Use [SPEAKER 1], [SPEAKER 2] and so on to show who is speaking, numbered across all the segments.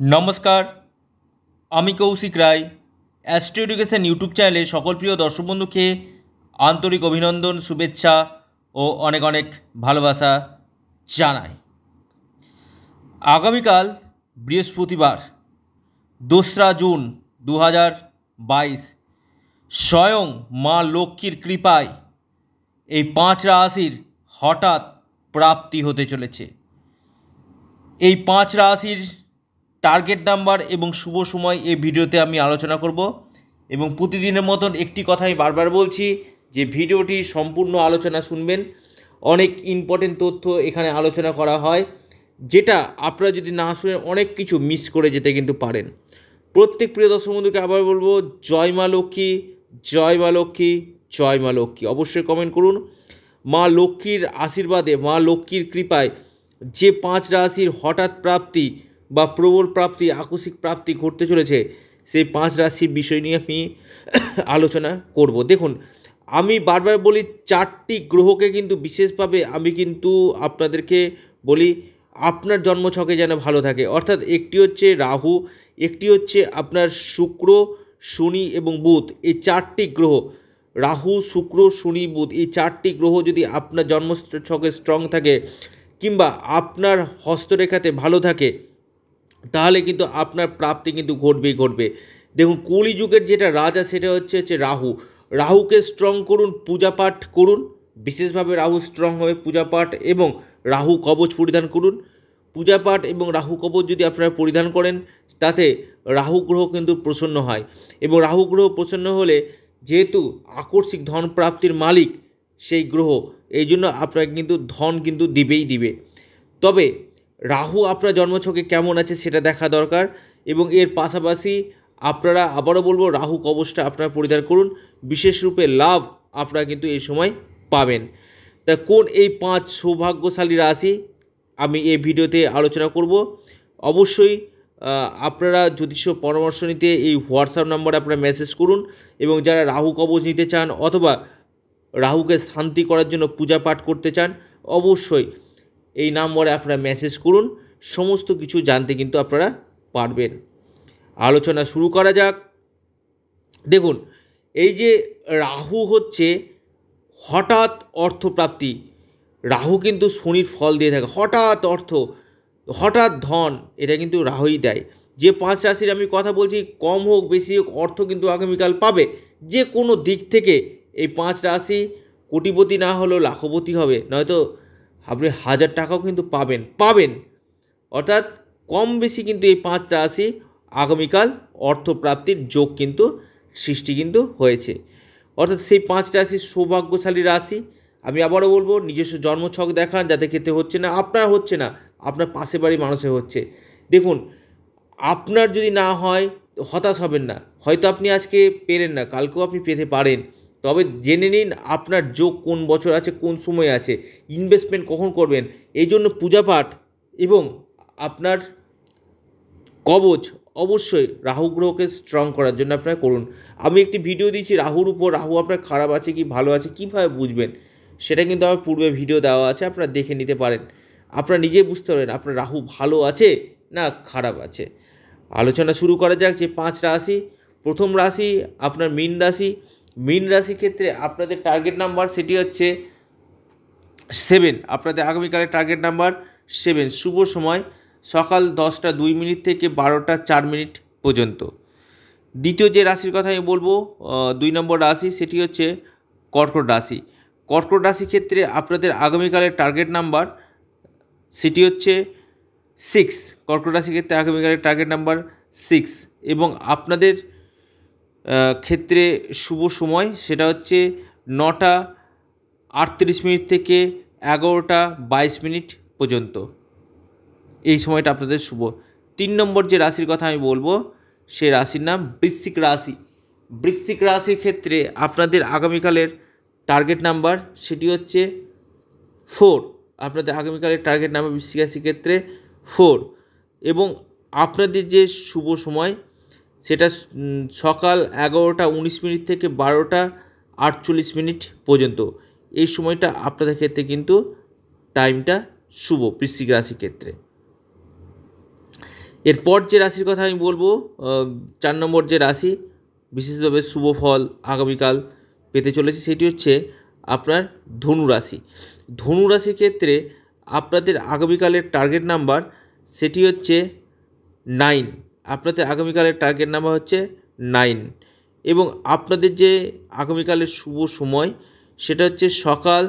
[SPEAKER 1] নমস্কার, আমি Koushik Roy. Astro education YouTube চ্যানেলে সকল প্রিয় দর্শক বন্ধুকে আন্তরিক অভিনন্দন, শুভেচ্ছা ও অনেক অনেক ভালোবাসা জানাই। আগামীকাল বৃহস্পতিবার, দোসরা জুন দু বাইশ। স্বয়ং মা লক্ষ্মীর কৃপায় এই পাঁচ রাশির হঠাৎ প্রাপ্তি হতে চলেছে। এই পাঁচ রাশির টার্গেট নাম্বার এবং শুভ সময় এই ভিডিওতে আমি আলোচনা করব এবং প্রতিদিনের মতন একটি কথা আমি বারবার বলছি যে ভিডিওটি সম্পূর্ণ আলোচনা শুনবেন। অনেক ইম্পর্টেন্ট তথ্য এখানে আলোচনা করা হয়, যেটা আপনারা যদি না শুনেন অনেক কিছু মিস করে যেতে কিন্তু পারেন। প্রত্যেক প্রিয় দর্শক বন্ধুকে আবার বলব, জয় মা লক্ষ্মী, জয় মা লক্ষ্মী, জয় মা লক্ষ্মী। অবশ্যই কমেন্ট করুন। মা লক্ষ্মীর আশীর্বাদে, মা লক্ষ্মীর কৃপায় যে পাঁচ রাশির হঠাৎ প্রাপ্তি বা প্রবল প্রাপ্তি, আকস্মিক প্রাপ্তি ঘটতে চলেছে, সেই পাঁচ রাশির বিষয় নিয়ে আমি আলোচনা করব। দেখুন, আমি বারবার বলি চারটি গ্রহকে কিন্তু বিশেষভাবে আমি কিন্তু আপনাদেরকে বলি আপনার জন্মছকে যেন ভালো থাকে। অর্থাৎ একটি হচ্ছে রাহু, একটি হচ্ছে আপনার শুক্র, শনি এবং বুধ, এই চারটি গ্রহ। রাহু, শুক্র, শনি, বুধ, এই চারটি গ্রহ যদি আপনার জন্ম ছকে স্ট্রং থাকে কিংবা আপনার হস্তরেখাতে ভালো থাকে তাহলে কিন্তু আপনার প্রাপ্তি কিন্তু ঘটবেই ঘটবে। দেখুন, কলিযুগের যেটা রাজা, সেটা হচ্ছে হচ্ছে রাহু। রাহুকে স্ট্রং করুন পূজা পাঠ করুন। বিশেষভাবে রাহু স্ট্রং হবে পূজা পাঠ এবং রাহু কবচ পরিধান করুন। পূজা পাঠ এবং রাহু কবচ যদি আপনারা পরিধান করেন, তাতে রাহু গ্রহ কিন্তু প্রসন্ন হয়। এবং রাহু গ্রহ প্রসন্ন হলে যেহেতু আকস্মিক ধন প্রাপ্তির মালিক সেই গ্রহ এই জন্য আপনাকে কিন্তু ধন কিন্তু দিবেই দিবে। তবে রাহু, আপনার জন্মছকে কেমন আছে সেটা দেখা দরকার এবং এর পাশাপাশি আপনারা আবারও বলব, রাহু কবচটা আপনারা পরিধান করুন। বিশেষ রূপে লাভ আপনারা কিন্তু এই সময় পাবেন। তা কোন এই পাঁচ সৌভাগ্যশালী রাশি আমি এই ভিডিওতে আলোচনা করব? অবশ্যই আপনারা জ্যোতিষ পরামর্শ নিতে এই হোয়াটসঅ্যাপ নাম্বারে আপনারা মেসেজ করুন এবং যারা রাহু কবচ নিতে চান অথবা রাহুকে শান্তি করার জন্য পূজা পাঠ করতে চান, অবশ্যই এই নম্বরে আপনারা মেসেজ করুন, সমস্ত কিছু জানতে কিন্তু আপনারা পারবেন। আলোচনা শুরু করা যাক। দেখুন, এই যে রাহু হচ্ছে, হঠাৎ অর্থপ্রাপ্তি। রাহু কিন্তু শনির ফল দিয়ে থাকে। হঠাৎ অর্থ, হঠাৎ ধন, এটা কিন্তু রাহুই দেয়। যে পাঁচ রাশির আমি কথা বলছি, কম হোক, বেশি হোক, অর্থ কিন্তু আগামীকাল পাবে। যে কোনো দিক থেকে এই পাঁচ রাশি কোটিপতি না হলেও লাখপতি হবে। নয়তো আপনি হাজার টাকাও কিন্তু পাবেন পাবেন। অর্থাৎ কম বেশি কিন্তু এই পাঁচ রাশি আগামীকাল অর্থপ্রাপ্তির যোগ কিন্তু সৃষ্টি কিন্তু হয়েছে। অর্থাৎ সেই পাঁচ রাশির সৌভাগ্যশালী রাশি, আমি আবারও বলব, নিজস্ব জন্মছক দেখান, যাতে ক্ষেত্রে হচ্ছে না, আপনার হচ্ছে না, আপনার পাশে বাড়ি মানুষের হচ্ছে। দেখুন, আপনার যদি না হয়, হতাশ হবেন না। হয়তো আপনি আজকে পেরেন না, কালকেও আপনি পেতে পারেন। তবে জেনে নিন আপনার যোগ কোন বছর আছে, কোন সময় আছে ইনভেস্টমেন্ট কখন করবেন, এই জন্য পূজা পাঠ এবং আপনার কবচ অবশ্যই রাহু গ্রহকে স্ট্রং করার জন্য আপনারা করুন। আমি একটি ভিডিও দিয়েছি, রাহুর উপর, রাহু আপনার খারাপ আছে কি, ভালো আছে, কীভাবে বুঝবেন? সেটা কিন্তু আমার পূর্বে ভিডিও দেওয়া আছে, আপনারা দেখে নিতে পারেন। আপনারা নিজে বুঝতে পারেন আপনার রাহু ভালো আছে না খারাপ আছে। আলোচনা শুরু করা যাক যে পাঁচ রাশি, প্রথম রাশি আপনার মীন রাশি মীন রাশির ক্ষেত্রে আপনাদের টার্গেট নাম্বার সেটি হচ্ছে সেভেন আপনাদের আগামীকালের টার্গেট নাম্বার সেভেন শুভ সময়, সকাল দশটা দুই মিনিট থেকে বারোটা চার মিনিট পর্যন্ত। দ্বিতীয় যে রাশির কথা আমি বলব দুই নম্বর রাশি সেটি হচ্ছে কর্কট রাশি। কর্কট রাশির ক্ষেত্রে আপনাদের আগামীকালের টার্গেট নাম্বার সেটি হচ্ছে সিক্স কর্কট রাশির ক্ষেত্রে আগামীকালের টার্গেট নাম্বার সিক্স এবং আপনাদের ক্ষেত্রে শুভ সময় সেটা হচ্ছে নটা আটত্রিশ মিনিট থেকে এগারোটা বাইশ মিনিট পর্যন্ত। এই সময়টা আপনাদের শুভ। তিন নম্বর যে রাশির কথা আমি বলব, সে রাশির নাম বৃশ্চিক রাশি। বৃশ্চিক রাশির ক্ষেত্রে আপনাদের আগামীকালের টার্গেট নাম্বার সেটি হচ্ছে ফোর আপনাদের আগামীকালের টার্গেট নাম্বার বৃশ্চিক রাশির ক্ষেত্রে ফোর এবং আপনাদের যে শুভ সময় সেটা সকাল এগারোটা উনিশ মিনিট থেকে বারোটা আটচল্লিশ মিনিট পর্যন্ত। এই সময়টা আপনাদের ক্ষেত্রে কিন্তু টাইমটা শুভ বৃশ্চিক রাশির ক্ষেত্রে। এরপর যে রাশির কথা আমি বলব চার নম্বর যে রাশি, বিশেষভাবে শুভ ফল আগামীকাল পেতে চলেছে, সেটি হচ্ছে আপনার ধনু রাশি। ধনু রাশির ক্ষেত্রে আপনাদের আগামীকালের টার্গেট নাম্বার সেটি হচ্ছে নাইন আপনাদের আগামীকালের টার্গেট নাম্বার হচ্ছে নাইন এবং আপনাদের যে আগামীকালের শুভ সময়, সেটা হচ্ছে সকাল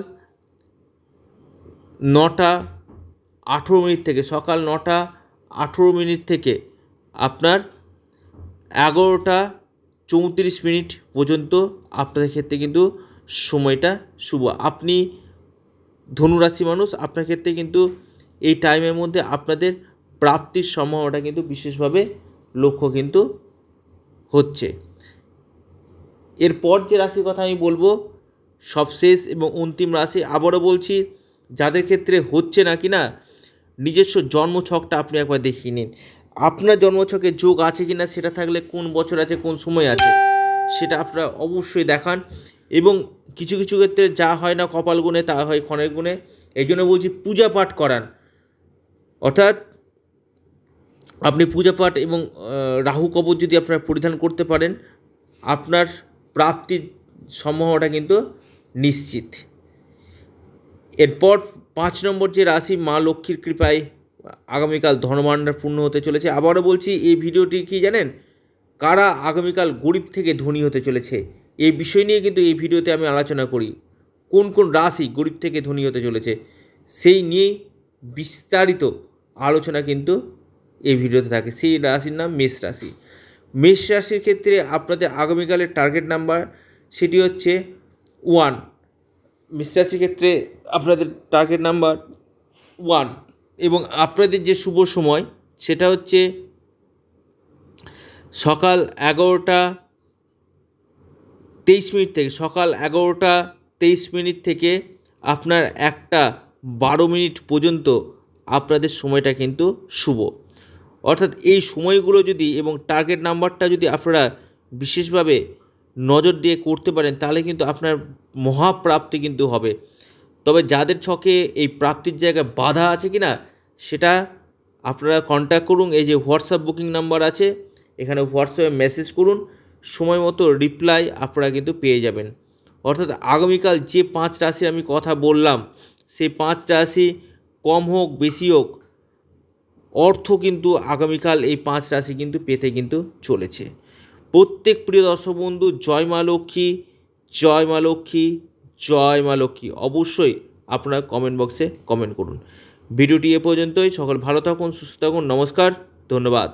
[SPEAKER 1] নটা আঠেরো মিনিট থেকে, সকাল নটা আঠেরো মিনিট থেকে আপনার এগারোটা চৌত্রিশ মিনিট পর্যন্ত আপনাদের ক্ষেত্রে কিন্তু সময়টা শুভ। আপনি ধনুরাশি মানুষ, আপনার ক্ষেত্রে কিন্তু এই টাইমের মধ্যে আপনাদের প্রাপ্তির সম্ভাবনাটা কিন্তু বিশেষভাবে লক্ষ্য কিন্তু হচ্ছে। এরপর যে রাশির কথা আমি বলব, সবশেষ এবং অন্তিম রাশি, আবারও বলছি, যাদের ক্ষেত্রে হচ্ছে না কি না নিজস্ব জন্মছকটা আপনি একবার দেখিয়ে নিন। আপনার জন্মছকে যোগ আছে কি না সেটা থাকলে কোন বছর আছে, কোন সময় আছে, সেটা আপনারা অবশ্যই দেখান। এবং কিছু কিছু ক্ষেত্রে যা হয় না কপাল গুণে, তা হয় ক্ষণের গুণে, এই জন্য বলছি পূজা পাঠ করান। অর্থাৎ আপনি পূজা পাঠ এবং রাহু কবচ যদি আপনারা পরিধান করতে পারেন, আপনার প্রাপ্তির সম্ভাবনাটা কিন্তু নিশ্চিত। এরপর পাঁচ নম্বর যে রাশি, মা লক্ষ্মীর কৃপায় আগামীকাল ধনভাণ্ডার পূর্ণ হতে চলেছে। আবারও বলছি, এই ভিডিওটি কি জানেন? কারা আগামীকাল গরিব থেকে ধনী হতে চলেছে? এই বিষয় নিয়ে কিন্তু এই ভিডিওতে আমি আলোচনা করি। কোন কোন রাশি গরিব থেকে ধনী হতে চলেছে? সেই নিয়ে বিস্তারিত আলোচনা কিন্তু এই ভিডিওতে থাকে। সেই রাশির নাম মেষ রাশি। মেষ রাশির ক্ষেত্রে আপনাদের আগামীকালের টার্গেট নাম্বার সেটি হচ্ছে ওয়ান মেষ রাশির ক্ষেত্রে আপনাদের টার্গেট নাম্বার ওয়ান এবং আপনাদের যে শুভ সময় সেটা হচ্ছে সকাল এগারোটা তেইশ মিনিট থেকে, সকাল এগারোটা তেইশ মিনিট থেকে আপনার একটা বারো মিনিট পর্যন্ত আপনাদের সময়টা কিন্তু শুভ। অর্থাৎ এই সময়গুলো যদি এবং টার্গেট নাম্বারটা যদি আপনারা বিশেষভাবে নজর দিয়ে করতে পারেন, তাহলে কিন্তু আপনার মহাপ্রাপ্তি কিন্তু হবে। তবে যাদের ছকে এই প্রাপ্তির জায়গায় বাধা আছে কি না সেটা আপনারা কন্ট্যাক্ট করুন। এই যে হোয়াটসঅ্যাপ বুকিং নাম্বার আছে, এখানে হোয়াটসঅ্যাপে মেসেজ করুন। সময় মতো রিপ্লাই আপনারা কিন্তু পেয়ে যাবেন। অর্থাৎ আগামীকাল যে পাঁচ রাশি আমি কথা বললাম, সেই পাঁচ রাশি কম হোক, বেশি হোক অর্থ কিন্তু আগামীকাল এই পাঁচ রাশি কিন্তু পেতে কিন্তু চলেছে। প্রত্যেক প্রিয় দর্শক বন্ধু জয় মা লক্ষ্মী, জয় মা লক্ষ্মী, জয় মা লক্ষ্মী অবশ্যই আপনারা কমেন্ট বক্সে কমেন্ট করুন। ভিডিওটি এ পর্যন্তই। সকল ভালো থাকুন, সুস্থ থাকুন, নমস্কার, ধন্যবাদ।